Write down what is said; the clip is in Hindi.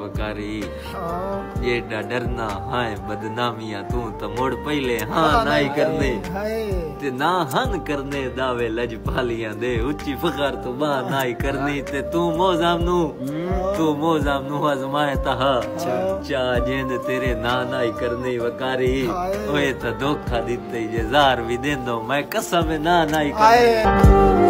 वकारी ये डा डरना हाय बदनामिया तू तो पहले हाँ नाई करने ते ना हन करने दावे लज पालिया दे उच्ची फखर तो बा नाई करनी ते तू मोजाम नू तू मोजाम नू आजमाए तह चा जेंद तेरे ना नाई करने वकारी ओए ता धोखा दिते जे जार भी देंदो मैं कसम ना नाई करने